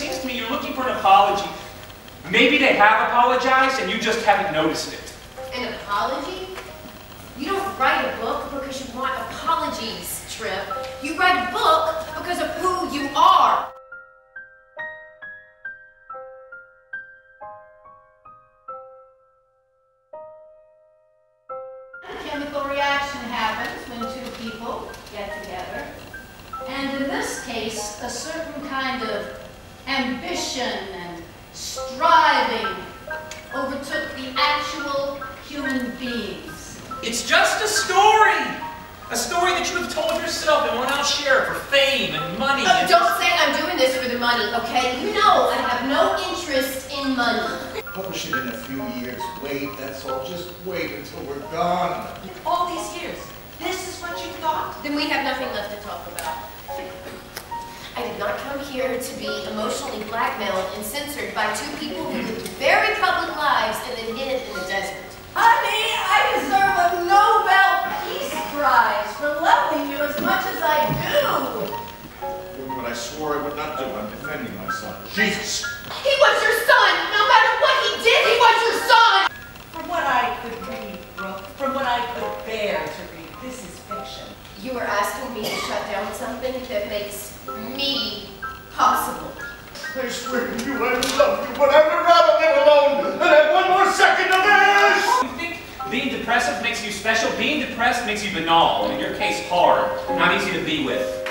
seems to me you're looking for an apology. Maybe they have apologized and you just haven't noticed it. An apology? You don't write a book because you want apologies, Trip. You write a book because of who you are. A chemical reaction happens when two people get together. And in this case, a certain kind of ambition and striving overtook the actual human beings. It's just a story. A story that you have told yourself and want to share for fame and money. Oh, and- don't say I'm doing this for the money, okay? You know I have no interest in money. Publish it in a few years. Wait, that's all. Just wait until we're gone. All these years, this is what you thought? Then we have nothing left to talk about. I did come here to be emotionally blackmailed and censored by two people who lived very public lives and then hid in the desert. Honey, I deserve a Nobel Peace Prize for loving you as much as I do. Doing what I swore I would not do. I'm defending my son. Jesus! He was your son! No matter what he did, he was your son! From what I could read, Brooke, from what I could bear to read, this is fiction. You are asking me to shut down something that makes me possible. I swear to you I love you, but I would rather live alone than have one more second of this! You think being depressive makes you special? Being depressed makes you banal, in your case, hard, not easy to be with.